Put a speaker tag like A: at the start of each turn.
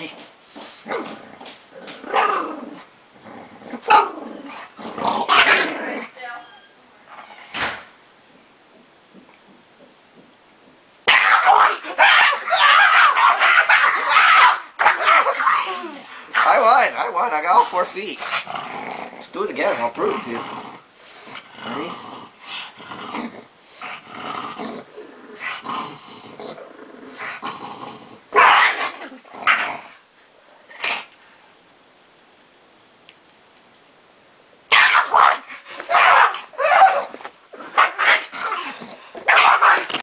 A: I won, I won, I got all four feet. Let's do it again, I'll prove it to you.